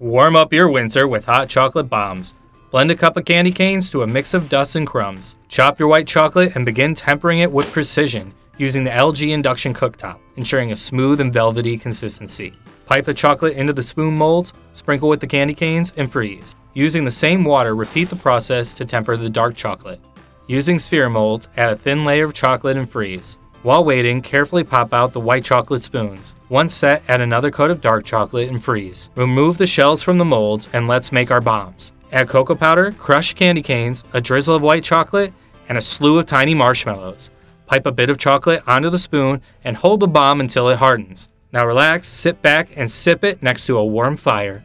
Warm up your winter with hot chocolate bombs. Blend a cup of candy canes to a mix of dust and crumbs. Chop your white chocolate and begin tempering it with precision using the LG induction cooktop, ensuring a smooth and velvety consistency. Pipe the chocolate into the spoon molds, sprinkle with the candy canes, and freeze. Using the same water, repeat the process to temper the dark chocolate. Using sphere molds, add a thin layer of chocolate and freeze. While waiting, carefully pop out the white chocolate spoons. Once set, add another coat of dark chocolate and freeze. Remove the shells from the molds and let's make our bombs. Add cocoa powder, crushed candy canes, a drizzle of white chocolate, and a slew of tiny marshmallows. Pipe a bit of chocolate onto the spoon and hold the bomb until it hardens. Now relax, sit back, and sip it next to a warm fire.